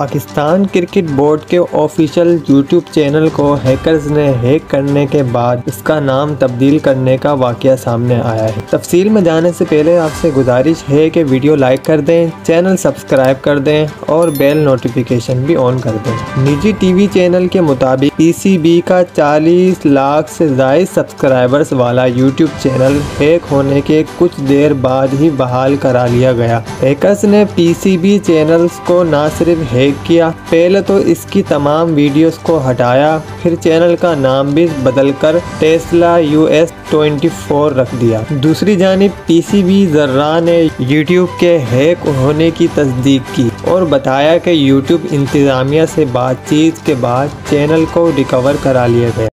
Pakistan cricket board के official YouTube channel को hackers ने हैक करने के बाद इसका नाम तब्दील करने का वाक़ सामने आया है। तफसील में जाने से पहले आपसे गुजारिश है कि वीडियो लाइक कर दें, चैनल सब्सक्राइब कर दें और बेल नोटिफिकेशन भी ऑन कर दें। निजी टीवी चैनल के मुताबिक पीसीबी का 40 लाख से जायद सब्सक्राइबर्स वाला यूट्यूब चैनल हैक होने के कुछ देर बाद ही बहाल करा लिया गया। हैकर्स ने पीसीबी चैनल्स को न सिर्फ़ हैक किया। पहले तो इसकी तमाम वीडियोस को हटाया, फिर चैनल का नाम भी बदल कर टेस्ला यूएस 24 रख दिया। दूसरी जानब पी सी बी जर्रा ने यूट्यूब के हैक होने की तस्दीक की और बताया कि यूट्यूब इंतज़ामिया से बातचीत के बाद चैनल को रिकवर करा लिया गया।